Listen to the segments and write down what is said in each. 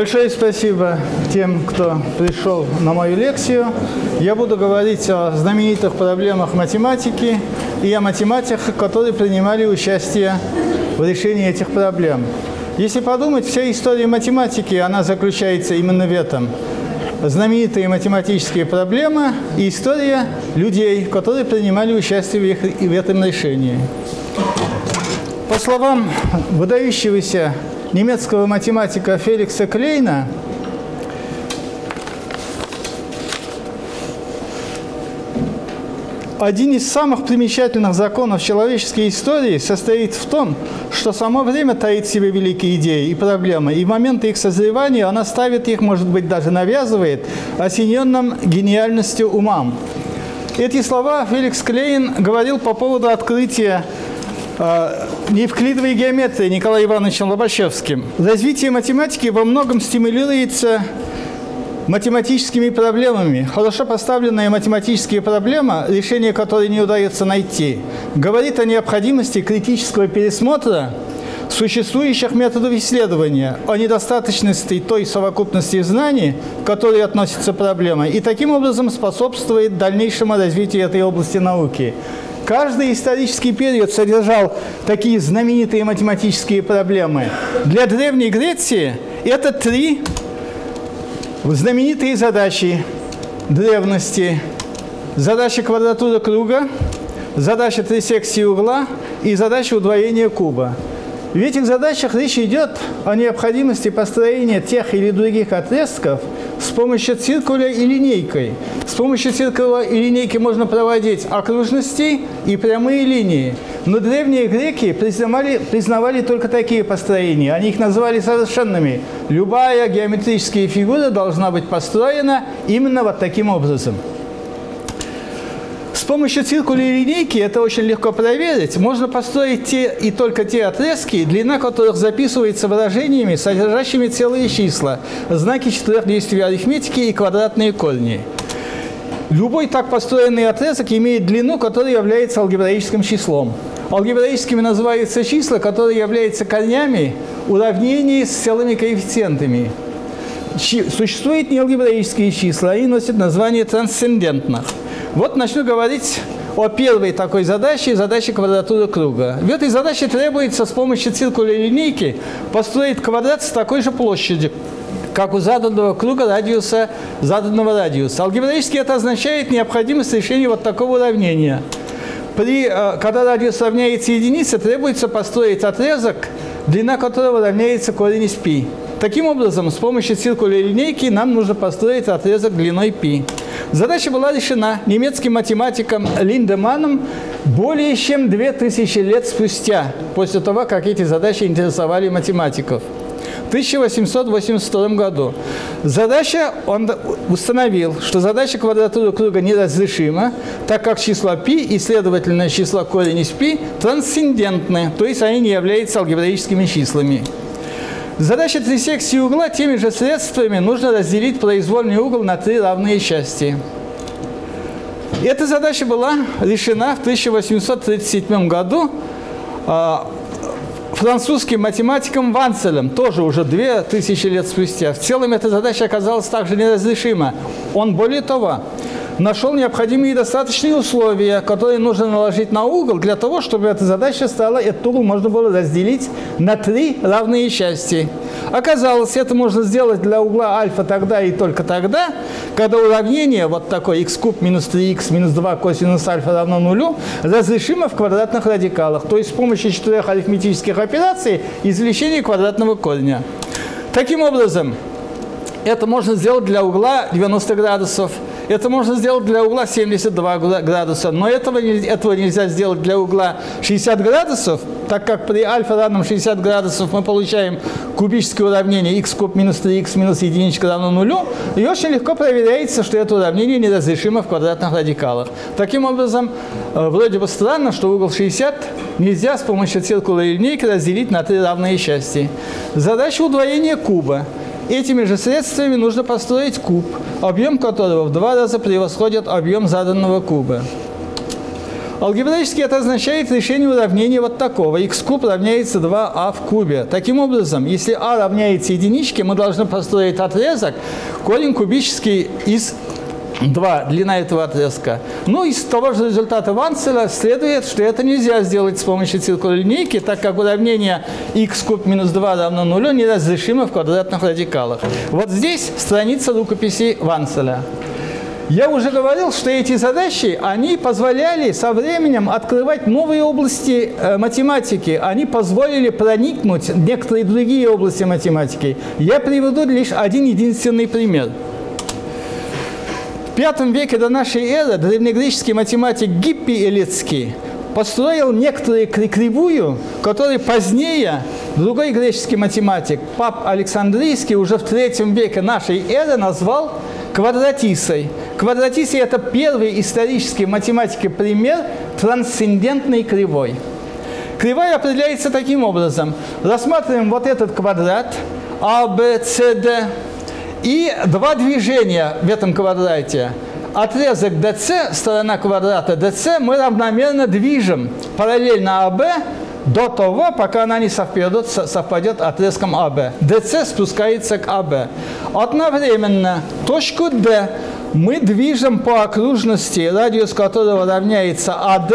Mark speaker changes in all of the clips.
Speaker 1: Большое спасибо тем, кто пришел на мою лекцию. Я буду говорить о знаменитых проблемах математики и о математиках, которые принимали участие в решении этих проблем. Если подумать, вся история математики, она заключается именно в этом. Знаменитые математические проблемы и история людей, которые принимали участие в, их, в этом решении. По словам выдающегося немецкого математика Феликса Клейна один из самых примечательных законов человеческой истории состоит в том, что само время таит в себе великие идеи и проблемы, и в моменты их созревания она ставит их, может быть, даже навязывает, осененным гениальностью умам. Эти слова Феликс Клейн говорил по поводу открытия а, неевклидовой геометрии Николаем Ивановичем Лобачевским. Развитие математики во многом стимулируется математическими проблемами. Хорошо поставленная математическая проблема, решение которой не удается найти, говорит о необходимости критического пересмотра существующих методов исследования, о недостаточности той совокупности знаний, к которой относится проблема, и таким образом способствует дальнейшему развитию этой области науки. Каждый исторический период содержал такие знаменитые математические проблемы. Для Древней Греции это три знаменитые задачи древности. Задача квадратуры круга, задача трисекции угла и задача удвоения куба. В этих задачах речь идет о необходимости построения тех или других отрезков с помощью циркуля и линейкой. С помощью циркуля и линейки можно проводить окружности и прямые линии. Но древние греки признавали, признавали только такие построения. Они их называли совершенными. Любая геометрическая фигура должна быть построена именно вот таким образом помощью циркуля и линейки это очень легко проверить. Можно построить те и только те отрезки, длина которых записывается выражениями, содержащими целые числа, знаки четырех действий арифметики и квадратные корни. Любой так построенный отрезок имеет длину, которая является алгебраическим числом. Алгебраическими называются числа, которые являются корнями уравнений с целыми коэффициентами. Существуют неалгебраические числа, они носят название трансцендентных – вот начну говорить о первой такой задаче, задаче квадратуры круга. В этой задаче требуется с помощью циркуля линейки построить квадрат с такой же площадью, как у заданного круга радиуса заданного радиуса. Алгебраически это означает необходимость решения вот такого уравнения. При, э, когда радиус равняется единице, требуется построить отрезок, длина которого равняется корень из π. Таким образом, с помощью циркуля линейки нам нужно построить отрезок длиной π. Задача была решена немецким математиком Линдеманом более чем 2000 лет спустя, после того, как эти задачи интересовали математиков. В 1882 году. Задача, он установил, что задача квадратуры круга неразрешима, так как число π и, следовательно, число корень из π трансцендентны, то есть они не являются алгебраическими числами. Задача трисекции угла теми же средствами нужно разделить произвольный угол на три равные части. Эта задача была решена в 1837 году а, французским математиком Ванцелем, тоже уже две тысячи лет спустя. В целом эта задача оказалась также неразрешима. Он, более того, нашел необходимые и достаточные условия, которые нужно наложить на угол для того, чтобы эта задача стала, этот угол можно было разделить на три равные части. Оказалось, это можно сделать для угла альфа тогда и только тогда, когда уравнение вот такое x куб минус 3x минус 2 косинус альфа равно нулю разрешимо в квадратных радикалах, то есть с помощью четырех арифметических операций извлечения квадратного корня. Таким образом, это можно сделать для угла 90 градусов – это можно сделать для угла 72 градуса, но этого, этого нельзя сделать для угла 60 градусов, так как при альфа равном 60 градусов мы получаем кубическое уравнение x куб минус 3x минус единичка равно нулю, и очень легко проверяется, что это уравнение неразрешимо в квадратных радикалах. Таким образом, э, вроде бы странно, что угол 60 нельзя с помощью циркула линейки разделить на три равные части. Задача удвоения куба. Этими же средствами нужно построить куб, объем которого в два раза превосходит объем заданного куба. Алгебраически это означает решение уравнения вот такого. x куб равняется 2а а в кубе. Таким образом, если а равняется единичке, мы должны построить отрезок корень кубический из 2 длина этого отрезка. Ну, из того же результата Ванцеля следует, что это нельзя сделать с помощью циркулярной так как уравнение x куб минус 2 равно нулю неразрешимо в квадратных радикалах. Вот здесь страница рукописи Ванцеля. Я уже говорил, что эти задачи, они позволяли со временем открывать новые области э, математики. Они позволили проникнуть в некоторые другие области математики. Я приведу лишь один единственный пример – V веке до нашей эры древнегреческий математик Гиппи Элицкий построил некоторую кривую, которую позднее другой греческий математик, Пап Александрийский, уже в третьем веке нашей эры назвал квадратисой. Квадратисой – это первый исторический математики пример трансцендентной кривой. Кривая определяется таким образом. Рассматриваем вот этот квадрат А, Б, С, Д – и два движения в этом квадрате. Отрезок DC, сторона квадрата DC, мы равномерно движем параллельно АБ до того, пока она не совпадет, совпадет отрезком АБ. DC спускается к АБ. Одновременно точку D мы движем по окружности, радиус которого равняется АД,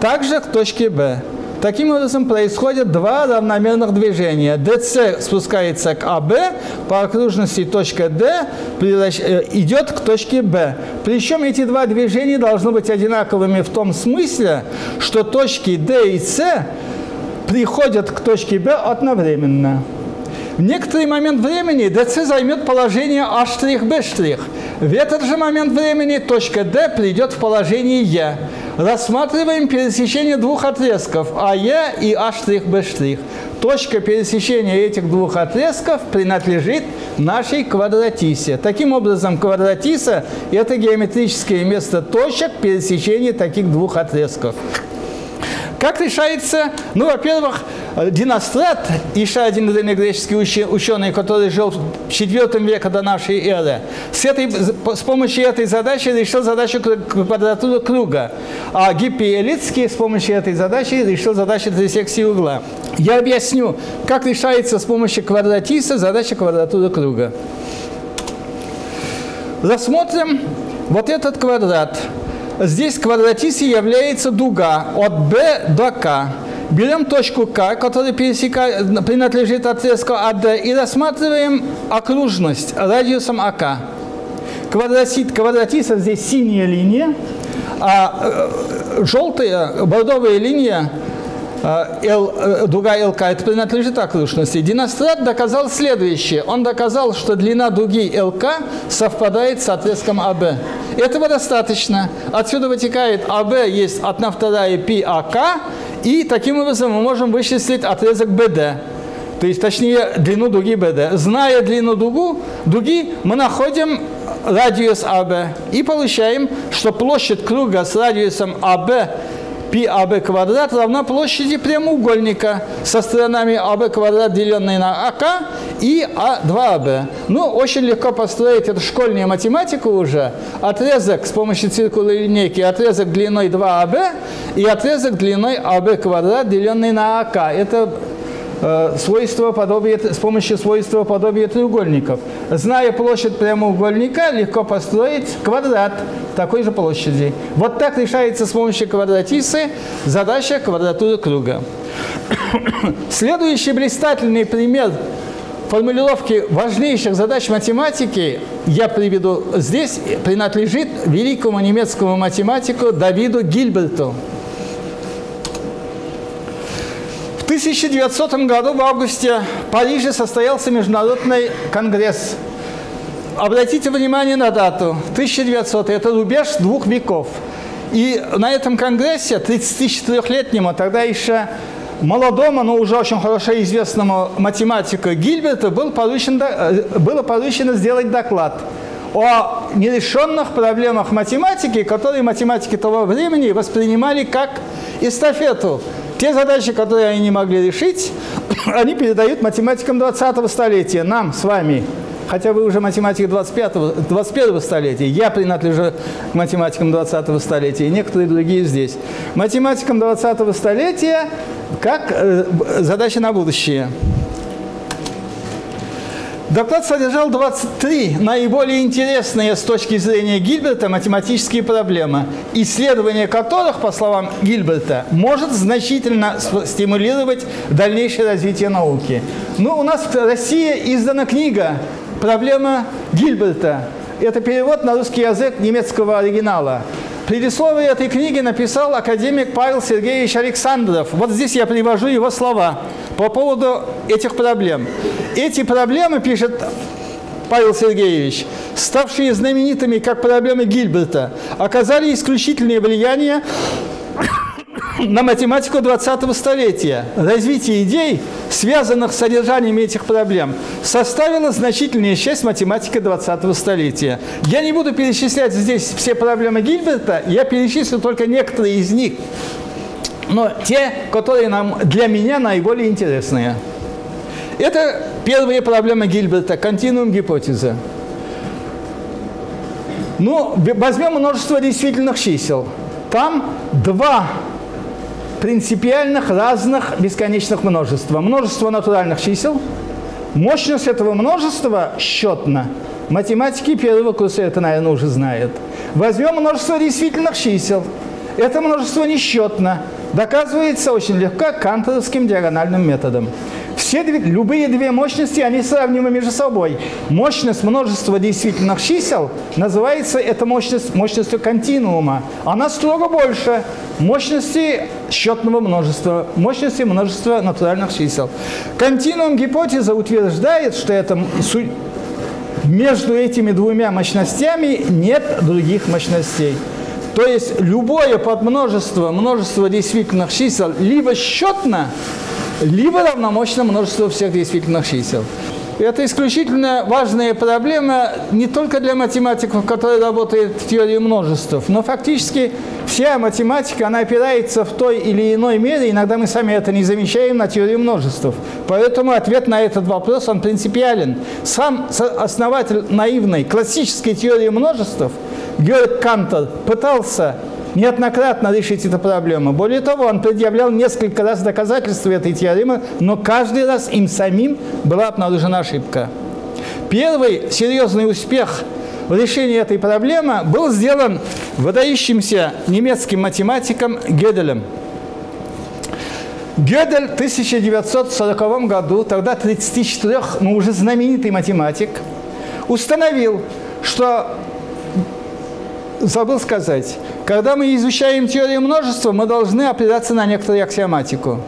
Speaker 1: также к точке B. Таким образом, происходят два равномерных движения. DC спускается к АБ, по окружности точка D э, идет к точке B. Причем эти два движения должны быть одинаковыми в том смысле, что точки D и C приходят к точке B одновременно. В некоторый момент времени DC займет положение А', В этот же момент времени точка D придет в положение E рассматриваем пересечение двух отрезков АЕ и A'B'. Точка пересечения этих двух отрезков принадлежит нашей квадратисе. Таким образом, квадратиса – это геометрическое место точек пересечения таких двух отрезков. Как решается, ну, во-первых, Динострат, еще один древнегреческий ученый, который жил в IV веке до нашей эры, с, этой, с помощью этой задачи решил задачу квадратуры круга. А Гиппий Элицкий с помощью этой задачи решил задачу трисекции угла. Я объясню, как решается с помощью квадратиса задача квадратуры круга. Рассмотрим вот этот квадрат. Здесь квадратисой является дуга от B до К. Берем точку К, которая пересекает, принадлежит отрезку АД, и рассматриваем окружность радиусом АК. Квадратит, квадратиса здесь синяя линия, а э, желтая, бордовая линия L, э, дуга ЛК, это принадлежит окружности. Динострат доказал следующее. Он доказал, что длина дуги ЛК совпадает с отрезком АБ. Этого достаточно. Отсюда вытекает АБ есть 1 вторая пи АК, и таким образом мы можем вычислить отрезок БД. То есть, точнее, длину дуги БД. Зная длину дугу, дуги, мы находим радиус АБ и получаем, что площадь круга с радиусом АБ π АБ квадрат равна площади прямоугольника со сторонами АБ квадрат, деленный на АК, и А2АБ. Ну, очень легко построить эту школьную математику уже. Отрезок с помощью циркулярной линейки, отрезок длиной 2АБ и отрезок длиной АБ квадрат, деленный на АК. Это свойства подобия, с помощью свойства подобия треугольников. Зная площадь прямоугольника, легко построить квадрат такой же площади. Вот так решается с помощью квадратисы задача квадратуры круга. Следующий блистательный пример формулировки важнейших задач математики я приведу здесь, принадлежит великому немецкому математику Давиду Гильберту. 1900 году в августе в Париже состоялся международный конгресс. Обратите внимание на дату. 1900 – это рубеж двух веков. И на этом конгрессе 34-летнему, тогда еще молодому, но уже очень хорошо известному математику Гильберту был поручен, э, было поручено сделать доклад о нерешенных проблемах математики, которые математики того времени воспринимали как эстафету те задачи, которые они не могли решить, они передают математикам 20-го столетия, нам с вами. хотя вы уже математик 25 21 столетия, я принадлежу к математикам 20 столетия, и некоторые другие здесь. Математикам 20 столетия как э, задача на будущее – Доклад содержал 23 наиболее интересные с точки зрения Гильберта математические проблемы, исследование которых, по словам Гильберта, может значительно стимулировать дальнейшее развитие науки. Ну, у нас в России издана книга «Проблема Гильберта». Это перевод на русский язык немецкого оригинала. Предисловие этой книги написал академик Павел Сергеевич Александров. Вот здесь я привожу его слова по поводу этих проблем. Эти проблемы, пишет Павел Сергеевич, ставшие знаменитыми как проблемы Гильберта, оказали исключительное влияние на математику 20-го столетия. Развитие идей, связанных с содержанием этих проблем, составило значительную часть математики 20-го столетия. Я не буду перечислять здесь все проблемы Гильберта, я перечислю только некоторые из них, но те, которые нам, для меня наиболее интересные. Это первая проблема Гильберта – континуум гипотеза. Ну, возьмем множество действительных чисел. Там два принципиальных разных бесконечных множества. Множество натуральных чисел. Мощность этого множества счетна. Математики первого курса это, наверное, уже знают. Возьмем множество действительных чисел. Это множество несчетно. Доказывается очень легко канторовским диагональным методом. Все две, любые две мощности, они сравнимы между собой. Мощность множества действительных чисел называется эта мощность мощностью континуума. Она строго больше мощности счетного множества, мощности множества натуральных чисел. Континуум гипотеза утверждает, что это между этими двумя мощностями нет других мощностей. То есть любое подмножество множества действительных чисел либо счетно, либо равномощно множеству всех действительных чисел. Это исключительно важная проблема не только для математиков, которые работают в теории множеств, но фактически вся математика, она опирается в той или иной мере, иногда мы сами это не замечаем, на теорию множеств. Поэтому ответ на этот вопрос, он принципиален. Сам основатель наивной классической теории множеств, Георг Кантор, пытался неоднократно решить эту проблему. Более того, он предъявлял несколько раз доказательства этой теоремы, но каждый раз им самим была обнаружена ошибка. Первый серьезный успех в решении этой проблемы был сделан выдающимся немецким математиком Геделем. Гёдель в 1940 году, тогда 34, ну уже знаменитый математик, установил, что забыл сказать. Когда мы изучаем теорию множества, мы должны опираться на некоторую аксиоматику.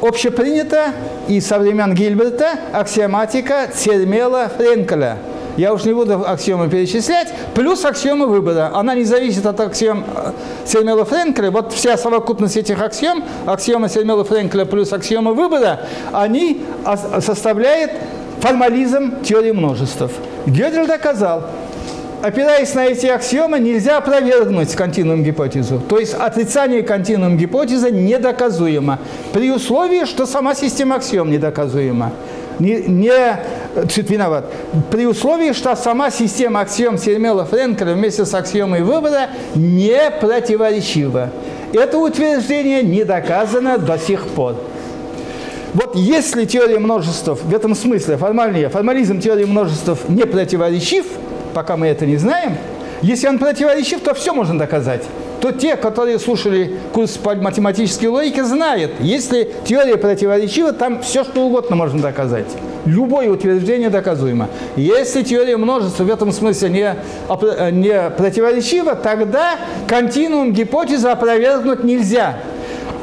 Speaker 1: Общепринято и со времен Гильберта аксиоматика Цермела Френкеля. Я уж не буду аксиомы перечислять. Плюс аксиома выбора. Она не зависит от аксиом Цермела Френкеля. Вот вся совокупность этих аксиом, аксиома Цермела Френкеля плюс аксиома выбора, они составляют формализм теории множеств. Гёдель доказал, опираясь на эти аксиомы, нельзя опровергнуть континуум гипотезу. То есть отрицание континуум гипотезы недоказуемо, при условии, что сама система аксиом недоказуема. Не, не чуть виноват. При условии, что сама система аксиом Сермела Френкеля вместе с аксиомой выбора не противоречива. Это утверждение не доказано до сих пор. Вот если теория множеств в этом смысле, формальнее, формализм теории множеств не противоречив – пока мы это не знаем. Если он противоречив, то все можно доказать. То те, которые слушали курс по математической логике, знают, если теория противоречива, там все что угодно можно доказать. Любое утверждение доказуемо. Если теория множества в этом смысле не, не противоречива, тогда континуум гипотезы опровергнуть нельзя.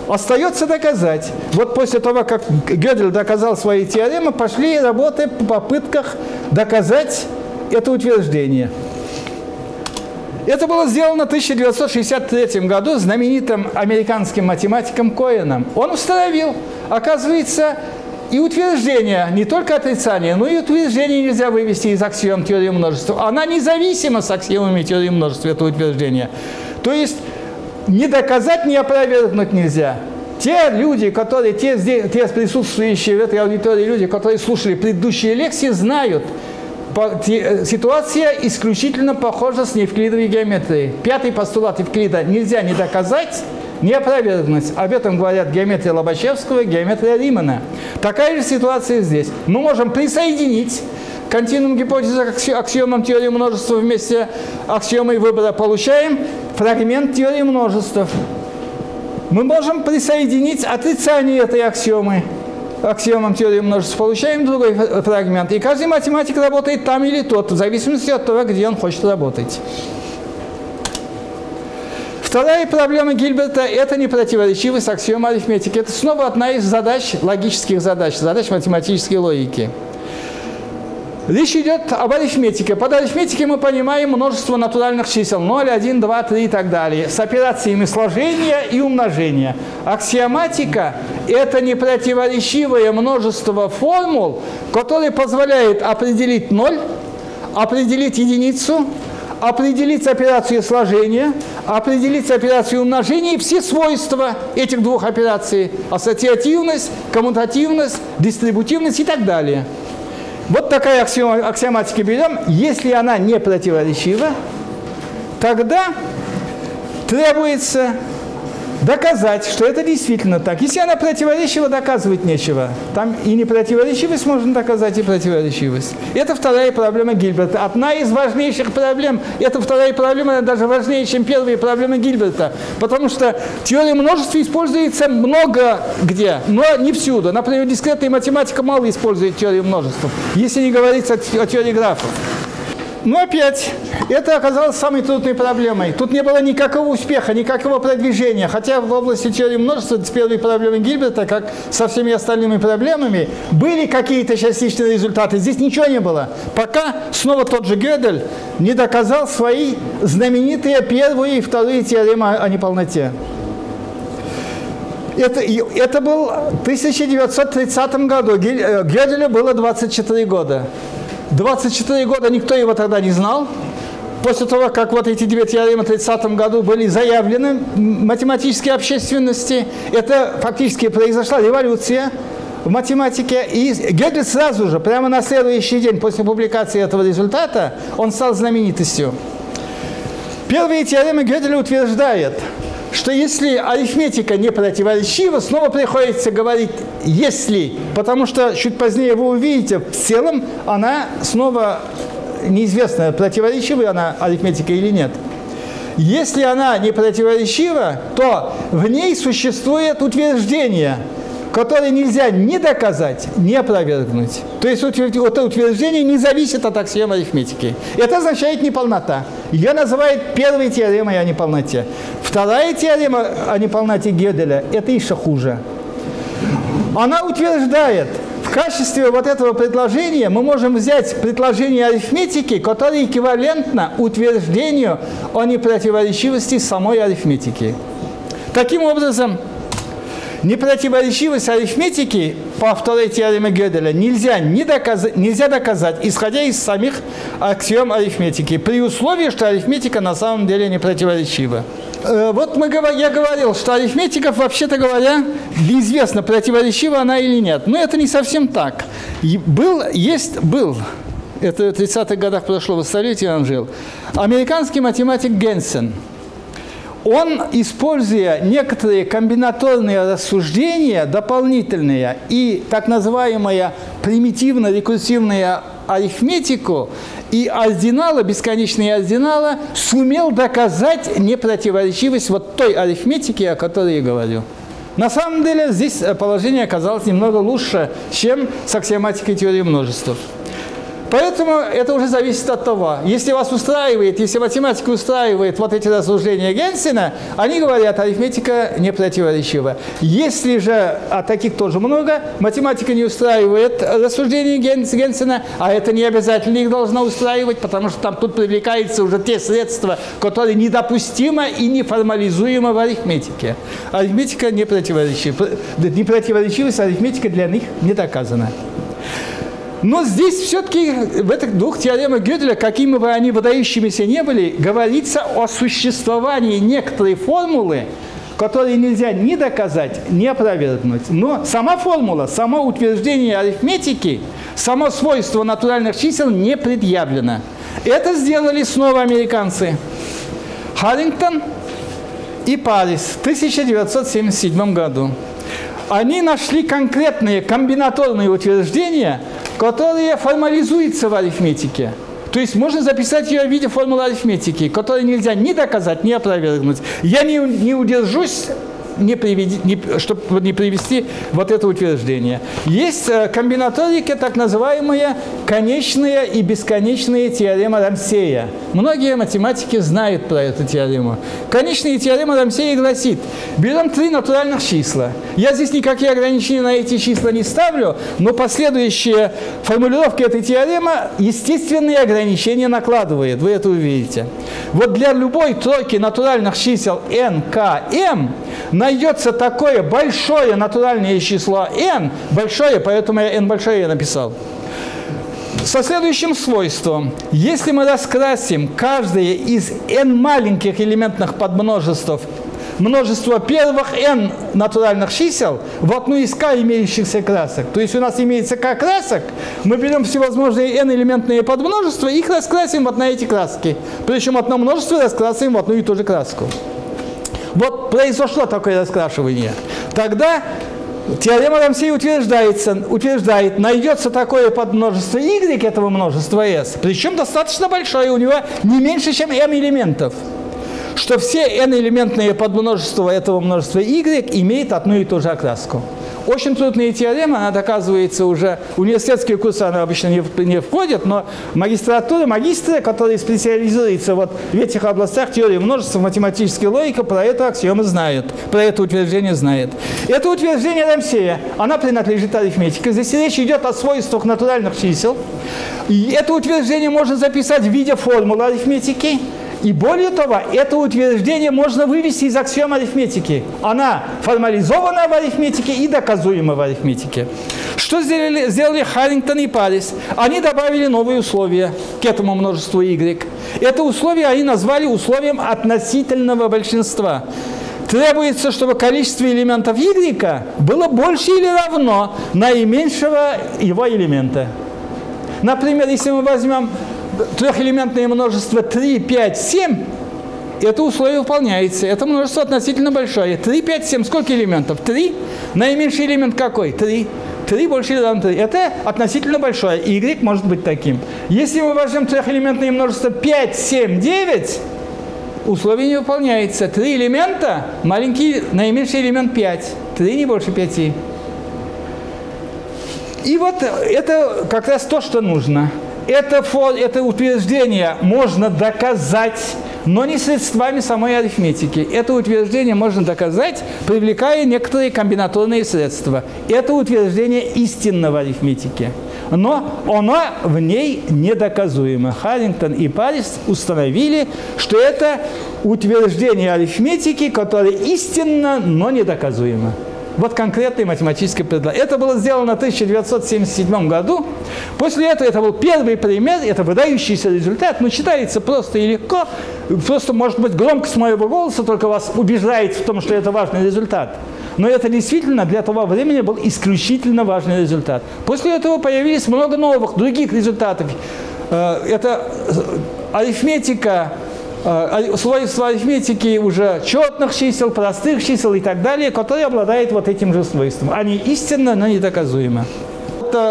Speaker 1: Остается доказать. Вот после того, как Гёдель доказал свои теоремы, пошли работы по попытках доказать это утверждение. Это было сделано в 1963 году знаменитым американским математиком Коэном. Он установил, оказывается, и утверждение, не только отрицание, но и утверждение нельзя вывести из аксиом теории множества. Она независима с аксиомами теории множества, это утверждение. То есть не доказать, не опровергнуть нельзя. Те люди, которые, те, те присутствующие в этой аудитории люди, которые слушали предыдущие лекции, знают, ситуация исключительно похожа с неевклидовой геометрией. Пятый постулат Евклида нельзя не доказать, не опровергнуть. Об этом говорят геометрия Лобачевского, геометрия Римана. Такая же ситуация здесь. Мы можем присоединить континуум гипотезы к аксиомам теории множества вместе аксиомой выбора. Получаем фрагмент теории множеств. Мы можем присоединить отрицание этой аксиомы аксиомам теории множеств, получаем другой фрагмент. И каждый математик работает там или тот, в зависимости от того, где он хочет работать. Вторая проблема Гильберта – это непротиворечивость аксиома арифметики. Это снова одна из задач, логических задач, задач математической логики. Речь идет об арифметике. Под арифметикой мы понимаем множество натуральных чисел 0, 1, 2, 3 и так далее, с операциями сложения и умножения. Аксиоматика – это непротиворечивое множество формул, которые позволяют определить 0, определить единицу, определить операцию сложения, определить операцию умножения и все свойства этих двух операций – ассоциативность, коммутативность, дистрибутивность и так далее – вот такая аксиома, аксиоматика берем. Если она не противоречива, тогда требуется доказать, что это действительно так. Если она противоречива, доказывать нечего. Там и непротиворечивость можно доказать, и противоречивость. Это вторая проблема Гильберта. Одна из важнейших проблем. Это вторая проблема даже важнее, чем первые проблемы Гильберта. Потому что теория множества используется много где, но не всюду. Например, дискретная математика мало использует теорию множества, если не говорить о теории графов. Но опять, это оказалось самой трудной проблемой. Тут не было никакого успеха, никакого продвижения. Хотя в области теории множества с первой проблемой Гильберта, как со всеми остальными проблемами, были какие-то частичные результаты. Здесь ничего не было. Пока снова тот же Гёдель не доказал свои знаменитые первые и вторые теоремы о неполноте. Это, это был 1930 году. Э, Гёделю было 24 года. 24 года никто его тогда не знал. После того, как вот эти две теоремы в 30 году были заявлены математической общественности, это фактически произошла революция в математике. И Гёдель сразу же, прямо на следующий день после публикации этого результата, он стал знаменитостью. Первые теоремы Гёделя утверждают, что если арифметика не противоречива, снова приходится говорить «если», потому что чуть позднее вы увидите, в целом она снова неизвестна, противоречива она арифметика или нет. Если она не противоречива, то в ней существует утверждение – которые нельзя ни доказать, ни опровергнуть. То есть это утверждение не зависит от аксиомы арифметики. Это означает неполнота. Ее называют первой теоремой о неполноте. Вторая теорема о неполноте Гёделя – это еще хуже. Она утверждает, в качестве вот этого предложения мы можем взять предложение арифметики, которое эквивалентно утверждению о непротиворечивости самой арифметики. Таким образом, Непротиворечивость арифметики по второй теореме Гёделя нельзя, не доказать, нельзя доказать, исходя из самих аксиом арифметики, при условии, что арифметика на самом деле не противоречива. Э, вот мы, я говорил, что арифметика, вообще-то говоря, неизвестно, противоречива она или нет. Но это не совсем так. Был, есть, был, это в 30-х годах прошлого столетия он жил, американский математик Генсен – он, используя некоторые комбинаторные рассуждения дополнительные и так называемая примитивно-рекурсивная арифметику и ординала, бесконечные ординала, сумел доказать непротиворечивость вот той арифметики, о которой я говорю. На самом деле здесь положение оказалось немного лучше, чем с аксиоматикой теории множеств. Поэтому это уже зависит от того. Если вас устраивает, если математика устраивает вот эти рассуждения Генсена, они говорят, арифметика не противоречива. Если же, а таких тоже много, математика не устраивает рассуждения Генсена, а это не обязательно их должно устраивать, потому что там тут привлекаются уже те средства, которые недопустимы и неформализуемы в арифметике. Арифметика не противоречива. Непротиворечивость арифметика для них не доказана. Но здесь все-таки в этих двух теоремах Гёделя, какими бы они выдающимися не были, говорится о существовании некоторой формулы, которые нельзя ни доказать, ни опровергнуть. Но сама формула, само утверждение арифметики, само свойство натуральных чисел не предъявлено. Это сделали снова американцы. Харрингтон и Парис в 1977 году. Они нашли конкретные комбинаторные утверждения, которые формализуются в арифметике. То есть можно записать ее в виде формулы арифметики, которую нельзя ни доказать, ни опровергнуть. Я не, не удержусь не приведи, не, чтобы не привести вот это утверждение. Есть э, комбинаторика, так называемая конечная и бесконечная теорема Рамсея. Многие математики знают про эту теорему. Конечная теорема Рамсея гласит, берем три натуральных числа. Я здесь никакие ограничения на эти числа не ставлю, но последующая формулировка этой теоремы естественные ограничения накладывает. Вы это увидите. Вот для любой тройки натуральных чисел n, k, m найдется такое большое натуральное число n, большое, поэтому я n большое я написал, со следующим свойством. Если мы раскрасим каждое из n маленьких элементных подмножеств множество первых n натуральных чисел в одну из k имеющихся красок. То есть у нас имеется k красок, мы берем всевозможные n элементные подмножества и их раскрасим вот на эти краски. Причем одно множество раскрасим в одну и ту же краску. Вот произошло такое раскрашивание. Тогда теорема Рамсей утверждается, утверждает, найдется такое подмножество y этого множества s, причем достаточно большое, у него не меньше, чем m элементов что все n-элементные подмножества этого множества y имеют одну и ту же окраску. Очень трудная теорема, она доказывается уже, университетские курсы она обычно не, не входит, но магистратура, магистры, которые специализируются вот в этих областях теории множества, математической логики, про эту аксиому знают, про это утверждение знают. Это утверждение Рамсея, она принадлежит арифметике. Здесь речь идет о свойствах натуральных чисел. И это утверждение можно записать в виде формулы арифметики, и более того, это утверждение можно вывести из аксиом арифметики. Она формализована в арифметике и доказуема в арифметике. Что сделали, сделали Харрингтон и Парис? Они добавили новые условия к этому множеству y. Это условие они назвали условием относительного большинства. Требуется, чтобы количество элементов y было больше или равно наименьшего его элемента. Например, если мы возьмем трехэлементное множество 3, 5, 7, это условие выполняется. Это множество относительно большое. 3, 5, 7. Сколько элементов? 3. Наименьший элемент какой? 3. 3 больше или равно 3. Это относительно большое. Y может быть таким. Если мы возьмем трехэлементное множество 5, 7, 9, условие не выполняется. Три элемента, маленький, наименьший элемент 5. 3 не больше 5. И вот это как раз то, что нужно это, это утверждение можно доказать, но не средствами самой арифметики. Это утверждение можно доказать, привлекая некоторые комбинаторные средства. Это утверждение истинного арифметики. Но оно в ней недоказуемо. Харрингтон и Парис установили, что это утверждение арифметики, которое истинно, но недоказуемо. Вот конкретное математическое предложение. Это было сделано в 1977 году. После этого это был первый пример, это выдающийся результат, но читается просто и легко. Просто, может быть, громкость моего голоса только вас убеждает в том, что это важный результат. Но это действительно для того времени был исключительно важный результат. После этого появились много новых, других результатов. Э, это арифметика Э, свойства арифметики уже четных чисел, простых чисел и так далее, которые обладают вот этим же свойством. Они истинно, но недоказуемы.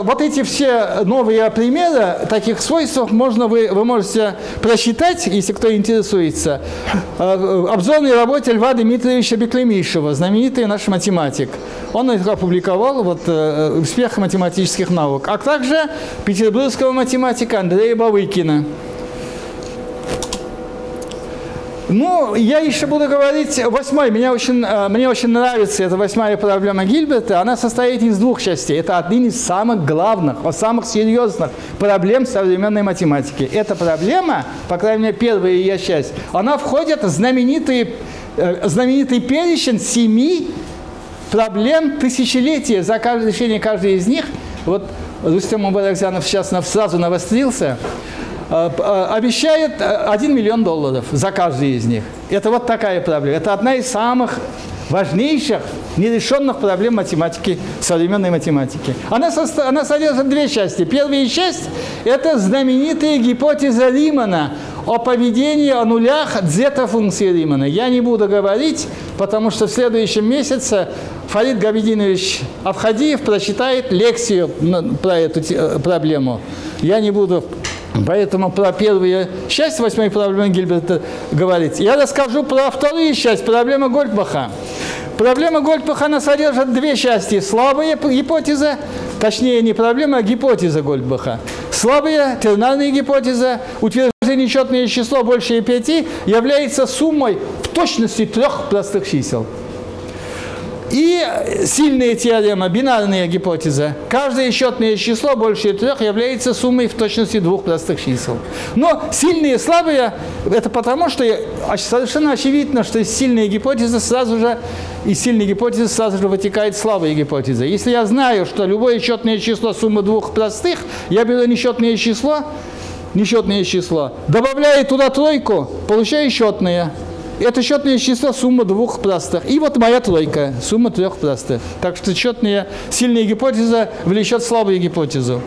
Speaker 1: Вот эти все новые примеры таких свойств можно вы, вы можете просчитать, если кто интересуется. Э, в обзорной работе Льва Дмитриевича Беклемишева, знаменитый наш математик. Он их опубликовал вот, э, «Успех математических наук», а также петербургского математика Андрея Бавыкина. Ну, я еще буду говорить восьмой. Меня очень, э, мне очень нравится эта восьмая проблема Гильберта. Она состоит из двух частей. Это один из самых главных, самых серьезных проблем современной математики. Эта проблема, по крайней мере, первая ее часть, она входит в знаменитый, э, знаменитый перечень семи проблем тысячелетия. За каждое решение каждой из них, вот Рустем Мубаракзянов сейчас сразу навострился, обещает 1 э, миллион долларов за каждый из них. Это вот такая проблема. Это одна из самых важнейших нерешенных проблем математики, современной математики. Она, состо... она содержит две части. Первая часть – это знаменитая гипотеза Римана о поведении, о нулях дзета-функции Римана. Я не буду говорить, потому что в следующем месяце Фарид Габидинович Абхадиев прочитает лекцию про эту э, проблему. Я не буду Поэтому про первую часть восьмой проблемы Гильберта говорить. Я расскажу про вторую часть, проблемы Гольдбаха. Проблема Гольдбаха, она содержит две части. Слабая гипотеза, точнее не проблема, а гипотеза Гольдбаха. Слабая тернарная гипотеза, утверждение четное число больше пяти является суммой в точности трех простых чисел. И сильная теорема, бинарная гипотеза. Каждое счетное число больше трех является суммой в точности двух простых чисел. Но сильные и слабые, это потому, что совершенно очевидно, что из сильной гипотезы сразу же, из сильной гипотезы сразу же вытекает слабая гипотеза. Если я знаю, что любое счетное число сумма двух простых, я беру несчетное число, несчетное число, добавляю туда тройку, получаю счетное. Это счетное число сумма двух простых. И вот моя тройка, сумма трех простых. Так что счетная сильная гипотеза влечет слабую гипотезу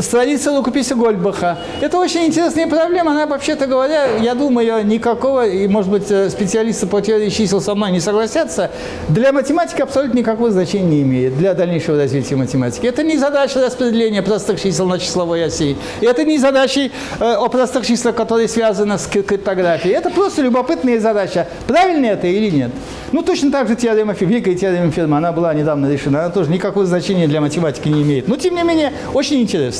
Speaker 1: страница рукописи Гольбаха. Это очень интересная проблема. Она, вообще-то говоря, я думаю, никакого, и, может быть, э, специалисты по теории чисел со мной не согласятся, для математики абсолютно никакого значения не имеет, для дальнейшего развития математики. Это не задача распределения простых чисел на числовой оси. Это не задача э, о простых числах, которые связаны с криптографией. Это просто любопытная задача. Правильно это или нет? Ну, точно так же теорема, великая теорема Ферма, она была недавно решена, она тоже никакого значения для математики не имеет. Но, тем не менее, очень интересно.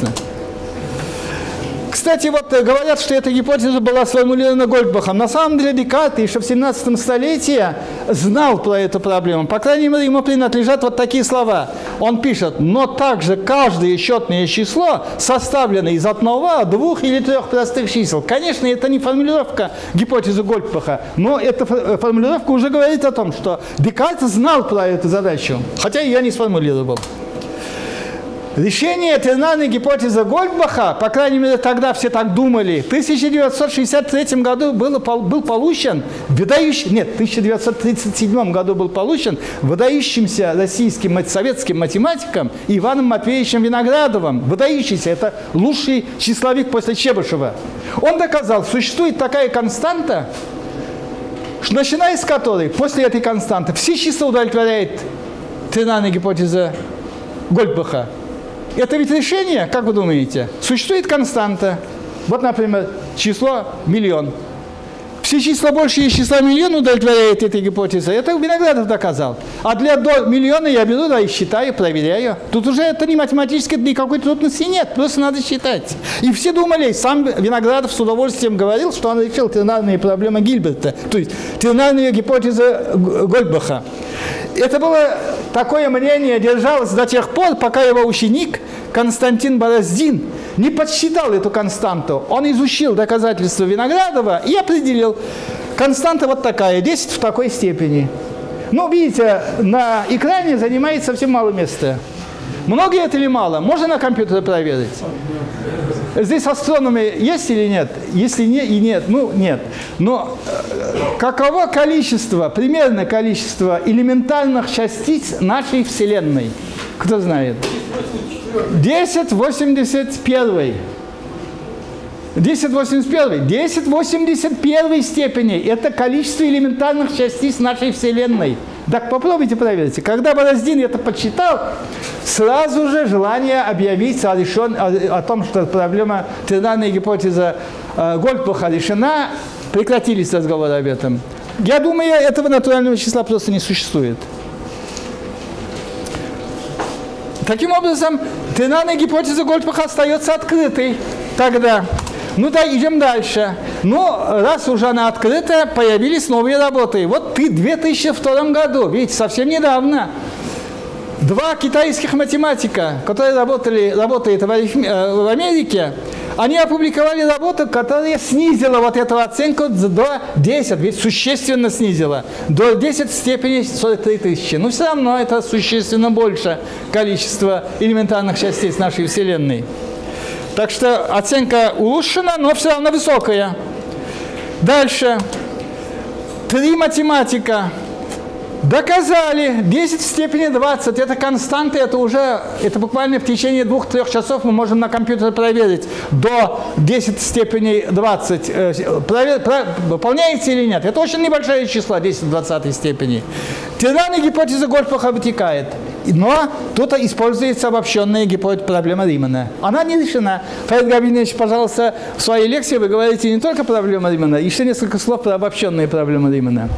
Speaker 1: Кстати, вот э, говорят, что эта гипотеза была сформулирована Гольдбахом. На самом деле Декарт еще в 17 столетии знал про эту проблему. По крайней мере, ему принадлежат вот такие слова. Он пишет, но также каждое счетное число составлено из одного, двух или трех простых чисел. Конечно, это не формулировка гипотезы Гольдбаха, но эта э, формулировка уже говорит о том, что Декарт знал про эту задачу, хотя я не сформулировал. Решение тернарной гипотезы Гольдбаха, по крайней мере, тогда все так думали, в 1963 году было, был получен выдающий, нет, в 1937 году был получен выдающимся российским советским математиком Иваном Матвеевичем Виноградовым. Выдающийся, это лучший числовик после Чебышева. Он доказал, существует такая константа, начиная с которой, после этой константы, все числа удовлетворяет тернарная гипотеза Гольдбаха. Это ведь решение, как вы думаете? Существует константа. Вот, например, число миллион. Все числа больше из числа миллиона удовлетворяет этой гипотезе. Это Виноградов доказал. А для до миллиона я беру, да, и считаю, проверяю. Тут уже это не математически, никакой трудности нет, просто надо считать. И все думали, сам Виноградов с удовольствием говорил, что он решил тернарные проблемы Гильберта, то есть тернарные гипотезы Гольбаха. Это было такое мнение держалось до тех пор, пока его ученик Константин Бороздин не подсчитал эту константу. Он изучил доказательства Виноградова и определил, константа вот такая, 10 в такой степени. Ну, видите, на экране занимает совсем мало места. Много это или мало? Можно на компьютере проверить? Здесь астрономы есть или нет? Если не и нет, ну нет. Но э, каково количество, примерно количество элементарных частиц нашей Вселенной? Кто знает? 1081. 1081. 1081 степени – это количество элементарных частиц нашей Вселенной. Так попробуйте проверить. Когда Бороздин это подсчитал, сразу же желание объявить о, решен, о, о том, что проблема тернарная гипотеза э, Гольдбаха решена, прекратились разговоры об этом. Я думаю, этого натурального числа просто не существует. Таким образом, тернарная гипотеза Гольдбаха остается открытой тогда. Ну да, идем дальше. Но раз уже она открыта, появились новые работы. Вот ты в 2002 году, видите, совсем недавно, два китайских математика, которые работали, работают в э, Америке, они опубликовали работу, которая снизила вот эту оценку до 10, ведь существенно снизила, до 10 степени 43 тысячи. Но все равно это существенно больше количество элементарных частиц нашей Вселенной. Так что оценка улучшена, но все равно высокая. Дальше. Три математика Доказали. 10 в степени 20. Это константа, это уже, это буквально в течение двух-трех часов мы можем на компьютере проверить. До 10 в степени 20. Э, провер, про, выполняется или нет. Это очень небольшое число, 10 в 20 степени. Тирана гипотеза Гольфаха вытекает. Но тут используется обобщенная гипотеза проблема Римана. Она не решена. Фаид Габинович, пожалуйста, в своей лекции вы говорите не только проблема Римана, еще несколько слов про обобщенные проблемы Римана.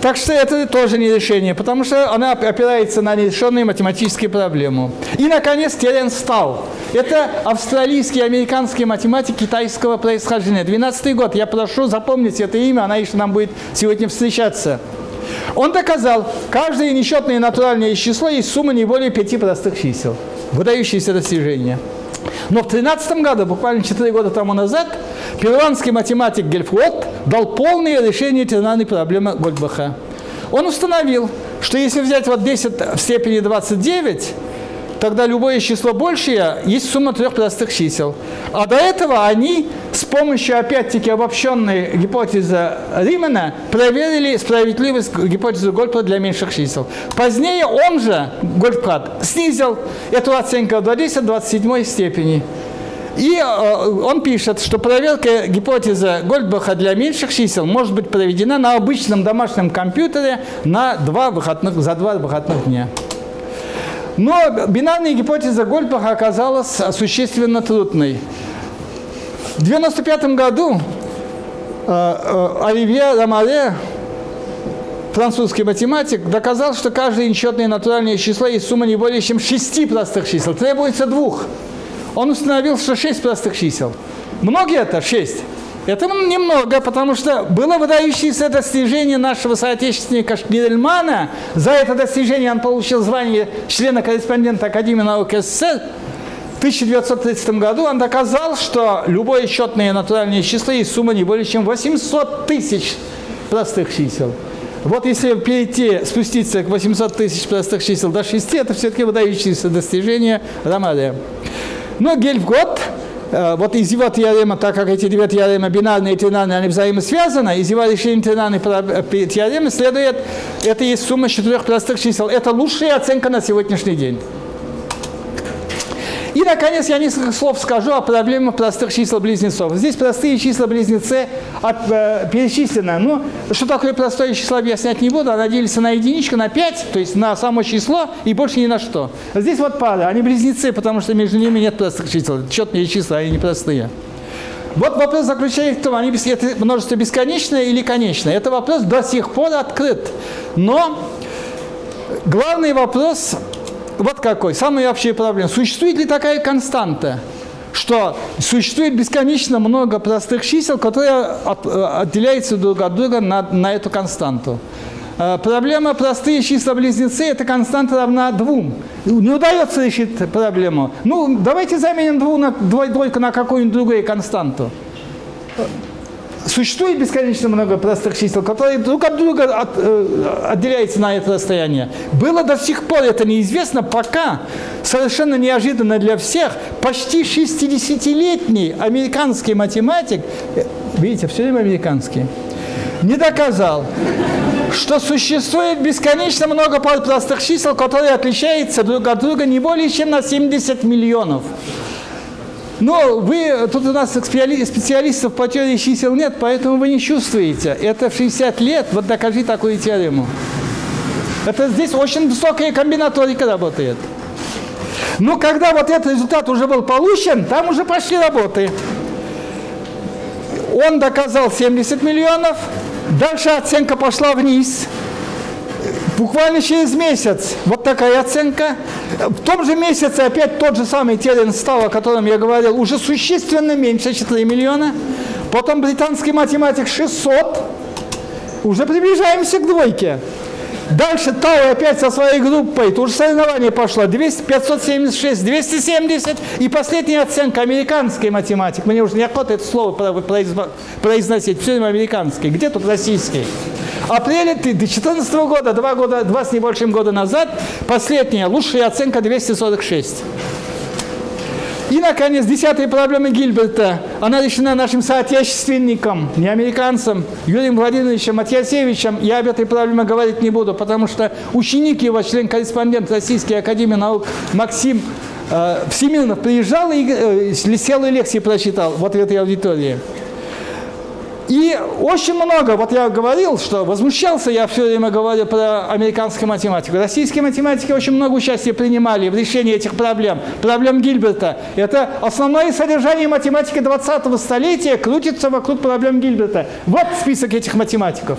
Speaker 1: Так что это тоже не решение, потому что она опирается на нерешенную математическую проблему. И, наконец, Терен стал. Это австралийский, американский математик китайского происхождения. 12 год. Я прошу запомнить это имя, она еще нам будет сегодня встречаться. Он доказал, каждое несчетное натуральное число есть сумма не более пяти простых чисел. Выдающееся достижение. Но в 13 году, буквально 4 года тому назад, перуанский математик Гельфлот дал полное решение тернарной проблемы Гольдбаха. Он установил, что если взять вот 10 в степени 29, тогда любое число большее есть сумма трех простых чисел. А до этого они с помощью, опять-таки, обобщенной гипотезы Римана проверили справедливость гипотезы Гольфа для меньших чисел. Позднее он же, Гольфкат, снизил эту оценку до 10-27 степени. И э, он пишет, что проверка гипотезы Гольдбаха для меньших чисел может быть проведена на обычном домашнем компьютере на два выходных, за два выходных дня. Но бинарная гипотеза Гольдбаха оказалась существенно трудной. В 1995 году э, э, Оливье Ромаре, французский математик, доказал, что каждое нечетное натуральное число есть сумма не более чем шести простых чисел. Требуется двух. Он установил, что шесть простых чисел. Многие это шесть. Это немного, потому что было выдающееся достижение нашего соотечественника Шнидельмана. За это достижение он получил звание члена-корреспондента Академии наук СССР. В 1930 году он доказал, что любое счетное натуральное число есть сумма не более чем 800 тысяч простых чисел. Вот если перейти, спуститься к 800 тысяч простых чисел до 6, это все-таки выдающееся достижение Ромария. Но Гельфгот Э, вот из его теоремы, так как эти две теоремы бинарные и тернарные, они взаимосвязаны, из его решения тернарной э, теоремы следует, это есть сумма четырех простых чисел. Это лучшая оценка на сегодняшний день. И, наконец, я несколько слов скажу о проблеме простых чисел близнецов. Здесь простые числа близнецы от, э, перечислены. Ну, что такое простое число, объяснять не буду. Она делится на единичку, на 5, то есть на само число и больше ни на что. Здесь вот пара, они близнецы, потому что между ними нет простых чисел. Четные числа, они непростые. Вот вопрос заключается в том, они, это множество бесконечное или конечное. Это вопрос до сих пор открыт. Но главный вопрос вот какой, самая общая проблема. Существует ли такая константа, что существует бесконечно много простых чисел, которые от, э, отделяются друг от друга на, на эту константу? Э, проблема простые числа-близнецы – это константа равна двум. Не удается решить проблему. Ну, давайте заменим дву двойку на какую-нибудь другую константу существует бесконечно много простых чисел, которые друг от друга от, э, отделяются на это расстояние. Было до сих пор это неизвестно, пока совершенно неожиданно для всех почти 60-летний американский математик, э, видите, все время американский, не доказал, что существует бесконечно много простых чисел, которые отличаются друг от друга не более чем на 70 миллионов. Но вы, тут у нас специалистов по теории чисел нет, поэтому вы не чувствуете. Это в 60 лет, вот докажи такую теорему. Это здесь очень высокая комбинаторика работает. Но когда вот этот результат уже был получен, там уже пошли работы. Он доказал 70 миллионов, дальше оценка пошла вниз – Буквально через месяц вот такая оценка. В том же месяце опять тот же самый терен стал, о котором я говорил, уже существенно меньше 4 миллиона. Потом британский математик 600. Уже приближаемся к двойке. Дальше Тау опять со своей группой, тут соревнование пошло, 200, 576, 270, и последняя оценка, американский математик, мне уже неохота это слово произносить, все время американский, где тут российский? апреле 2014 года, два, года, два с небольшим года назад, последняя, лучшая оценка 246. И, наконец, десятая проблема Гильберта. Она решена нашим соотечественником, не американцем, Юрием Владимировичем Матьясевичем. Я об этой проблеме говорить не буду, потому что ученик его, член-корреспондент Российской Академии Наук Максим э, Всемирнов приезжал и э, целые лекции прочитал вот в этой аудитории. И очень много, вот я говорил, что возмущался, я все время говорю про американскую математику. Российские математики очень много участия принимали в решении этих проблем, проблем Гильберта. Это основное содержание математики 20-го столетия крутится вокруг проблем Гильберта. Вот список этих математиков.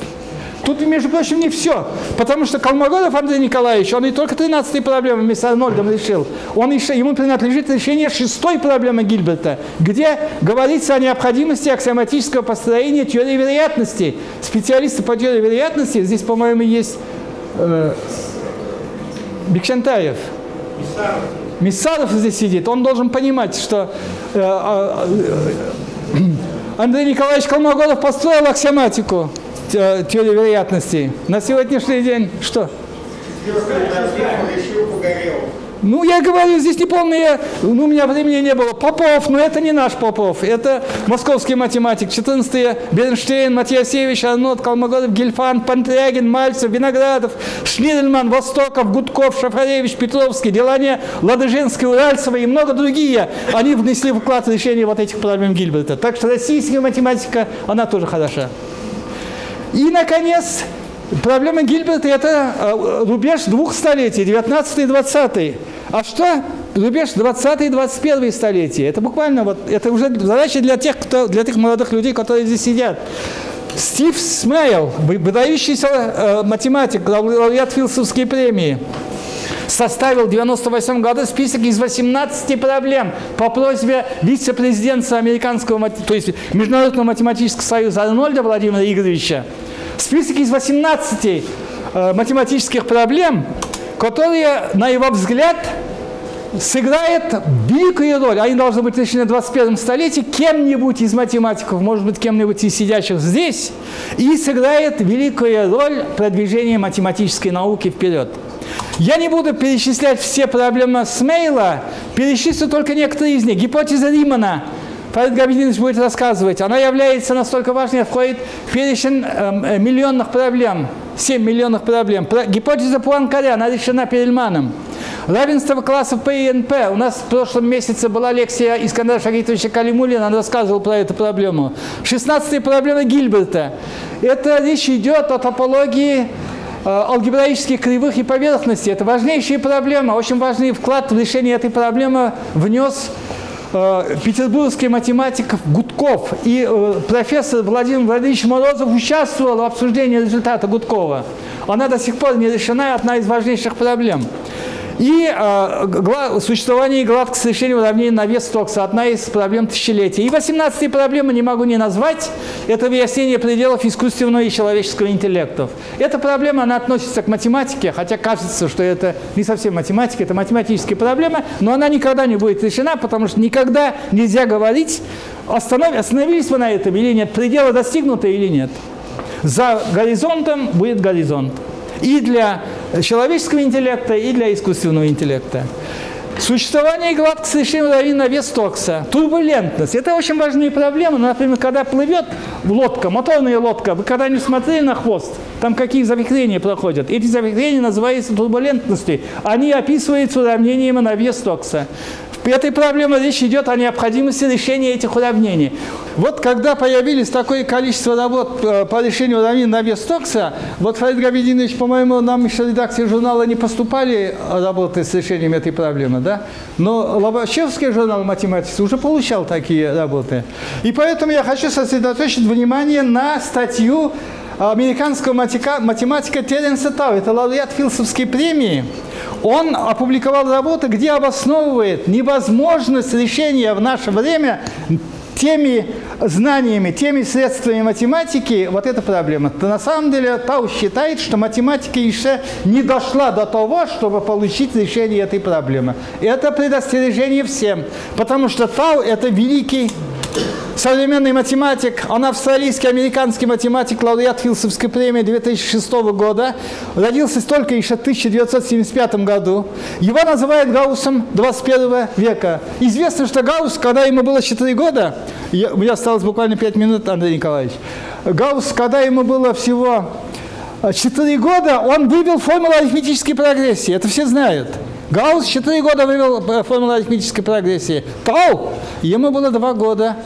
Speaker 1: Тут, между прочим, не все. Потому что Колмогоров Андрей Николаевич, он не только 13-й проблему вместе с Арнольдом решил, он еще, ему принадлежит решение шестой проблемы Гильберта, где говорится о необходимости аксиоматического построения теории вероятности. Специалисты по теории вероятности, здесь, по-моему, есть э, Бекшентаев. Миссаров. Здесь сидит. Он должен понимать, что э, э, э, Андрей Николаевич Колмогоров построил аксиоматику теорию вероятностей. На сегодняшний день что? Ну, я говорю, здесь не полные, ну, у меня времени не было. Попов, но это не наш Попов, это московский математик. 14 Бернштейн, Матьясевич, Арнот, Калмогоров, Гельфан, Пантрягин, Мальцев, Виноградов, Шнидельман, Востоков, Гудков, Шафаревич, Петровский, Делане, Ладыжинский, Уральцева и много другие. Они внесли вклад в решение вот этих проблем Гильберта. Так что российская математика, она тоже хороша. И, наконец, проблема Гильберта – это э, рубеж двух столетий, 19 и 20. А что рубеж 20 и 21 столетия? Это буквально вот, это уже задача для тех, кто, для тех молодых людей, которые здесь сидят. Стив Смейл, выдающийся э, математик, лауреат Филсовской премии, составил в 1998 году список из 18 проблем по просьбе вице-президента американского, то есть Международного математического союза Арнольда Владимира Игоревича. Список из 18 э, математических проблем, которые, на его взгляд, сыграет великую роль, они должны быть решены в 21 столетии, кем-нибудь из математиков, может быть, кем-нибудь из сидящих здесь, и сыграет великую роль продвижения математической науки вперед. Я не буду перечислять все проблемы Смейла, перечислю только некоторые из них. Гипотеза Римана, Фарид Габидинович будет рассказывать, она является настолько важной, входит в перечень э, миллионных проблем, 7 миллионных проблем. Про, гипотеза Пуанкаря, она решена Перельманом. Равенство классов П и НП. У нас в прошлом месяце была лекция Искандера Шагитовича Калимулина, он рассказывал про эту проблему. 16 проблема Гильберта. Это речь идет о топологии алгебраических кривых и поверхностей. Это важнейшая проблема, очень важный вклад в решение этой проблемы внес э, петербургский математик Гудков. И э, профессор Владимир Владимирович Морозов участвовал в обсуждении результата Гудкова. Она до сих пор не решена, одна из важнейших проблем. И э, существование гладкого совершения уравнений на вес Стокса – одна из проблем тысячелетия. И 18 проблема не могу не назвать – это выяснение пределов искусственного и человеческого интеллектов. Эта проблема, она относится к математике, хотя кажется, что это не совсем математика, это математическая проблема, но она никогда не будет решена, потому что никогда нельзя говорить, останов... остановились мы на этом или нет, предела достигнуты или нет. За горизонтом будет горизонт и для человеческого интеллекта, и для искусственного интеллекта. Существование гладкого совершенного равнина вес токса. Турбулентность. Это очень важные проблемы. Ну, например, когда плывет лодка, моторная лодка, вы когда-нибудь смотрели на хвост? Там какие завихрения проходят? Эти завихрения называются турбулентностью. Они описываются уравнениями на вес токса. В этой проблеме речь идет о необходимости решения этих уравнений. Вот когда появились такое количество работ э, по решению уравнений на вес Токса, вот Фарид Габидинович, по-моему, нам еще редакции журнала не поступали работы с решением этой проблемы, да? Но Лобачевский журнал математики уже получал такие работы. И поэтому я хочу сосредоточить внимание на статью американского математика Теренса Тау, это лауреат Филсовской премии, он опубликовал работу, где обосновывает невозможность решения в наше время теми знаниями, теми средствами математики вот эта проблема. То на самом деле Тау считает, что математика еще не дошла до того, чтобы получить решение этой проблемы. Это предостережение всем, потому что Тау – это великий современный математик, он австралийский, американский математик, лауреат Филсовской премии 2006 года, родился только еще в 1975 году. Его называют Гауссом 21 века. Известно, что Гаусс, когда ему было 4 года, я, у меня осталось буквально 5 минут, Андрей Николаевич, Гаусс, когда ему было всего 4 года, он вывел формулу арифметической прогрессии. Это все знают. Гаусс 4 года вывел э, формулу арифметической прогрессии. Тау, ему было 2 года.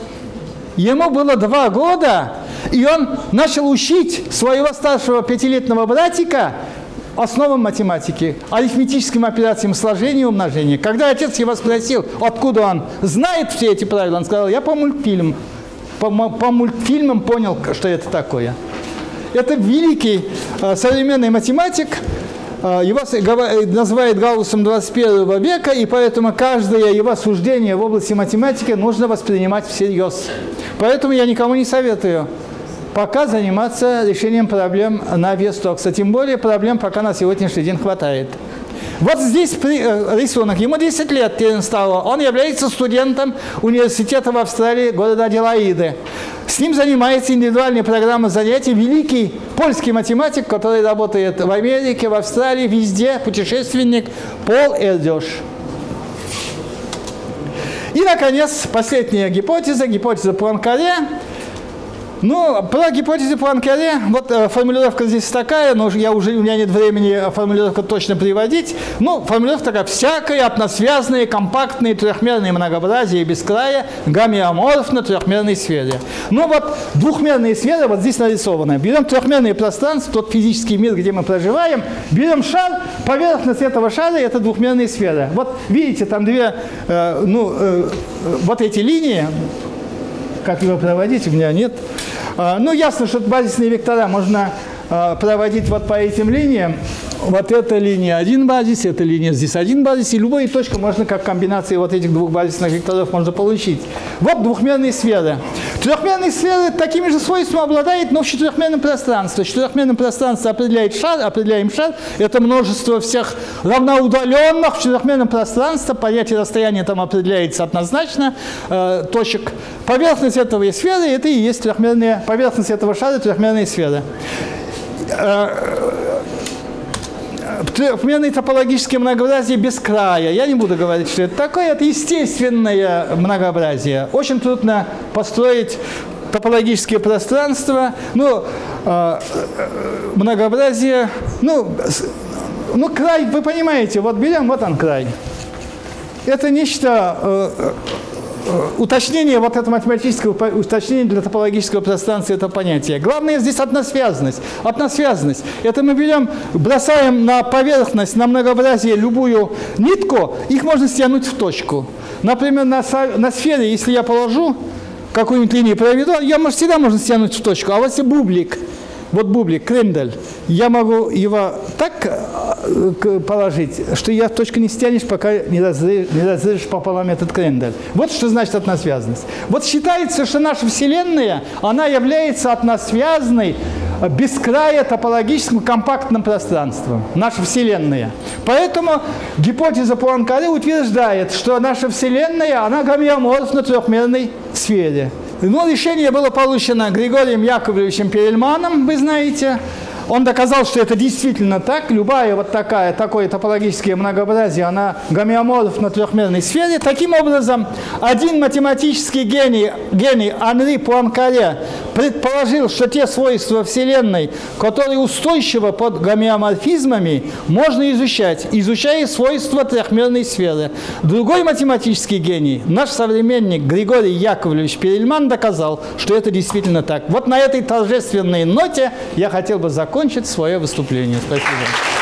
Speaker 1: Ему было 2 года, и он начал учить своего старшего пятилетнего братика основам математики, арифметическим операциям сложения и умножения. Когда отец его спросил, откуда он знает все эти правила, он сказал, я по мультфильмам, по, по мультфильмам понял, что это такое. Это великий э, современный математик, его называют Гауссом 21 века, и поэтому каждое его суждение в области математики нужно воспринимать всерьез. Поэтому я никому не советую пока заниматься решением проблем на вес Токса. Тем более проблем пока на сегодняшний день хватает. Вот здесь э, рисунок. Ему 10 лет стало. Он является студентом университета в Австралии города Аделаиды. С ним занимается индивидуальная программа занятий великий польский математик, который работает в Америке, в Австралии, везде, путешественник Пол Эрдёш. И, наконец, последняя гипотеза, гипотеза Пуанкаре – ну, про гипотезу Пуанкаре, вот э, формулировка здесь такая, но я уже, у меня нет времени формулировку точно приводить. Ну, формулировка такая, всякое односвязанное, компактное, трехмерное многообразие без края, гамеоморфно трехмерной сфере. Ну вот, двухмерные сферы вот здесь нарисованы. Берем трехмерное пространство, тот физический мир, где мы проживаем, берем шар, поверхность этого шара – это двухмерные сферы. Вот видите, там две, э, ну, э, вот эти линии, как его проводить, у меня нет. А, ну, ясно, что базисные вектора можно а, проводить вот по этим линиям. Вот эта линия один базис, эта линия здесь один базис, и любую точку можно как комбинации вот этих двух базисных векторов можно получить. Вот двухмерные сферы. Трехмерные сферы такими же свойствами обладает, но в четырехмерном пространстве. В четырехмерном пространстве определяет шар, определяем шар, это множество всех равноудаленных в четырехмерном пространстве, понятие расстояния там определяется однозначно, э, точек. Поверхность этого сферы, это и есть трехмерная, поверхность этого шара трехмерные сферы трехмерное топологическое многообразие без края. Я не буду говорить, что это такое. Это естественное многообразие. Очень трудно построить топологические пространства. Ну, э, многообразие, ну, ну, край, вы понимаете, вот берем, вот он край. Это нечто Э, уточнение вот это математического уточнение для топологического пространства это понятие. Главное здесь односвязанность. Односвязанность. Это мы берем, бросаем на поверхность, на многообразие любую нитку, их можно стянуть в точку. Например, на, на сфере, если я положу какую-нибудь линию проведу, может, всегда можно стянуть в точку. А вот если бублик, вот бублик, крендель, я могу его так э, положить, что я точку не стянешь, пока не разрежешь, пополам этот крендель. Вот что значит односвязанность. Вот считается, что наша Вселенная, она является односвязанной без края топологическим компактным пространством. Наша Вселенная. Поэтому гипотеза Пуанкаре утверждает, что наша Вселенная, она гомеоморфна трехмерной сфере. Ну, решение было получено Григорием Яковлевичем Перельманом, вы знаете. Он доказал, что это действительно так. Любая вот такая, такое топологическое многообразие, она гомеоморф на трехмерной сфере. Таким образом, один математический гений, гений Анри Пуанкаре предположил, что те свойства Вселенной, которые устойчивы под гомеоморфизмами, можно изучать, изучая свойства трехмерной сферы. Другой математический гений, наш современник Григорий Яковлевич Перельман, доказал, что это действительно так. Вот на этой торжественной ноте я хотел бы закончить свое выступление. Спасибо.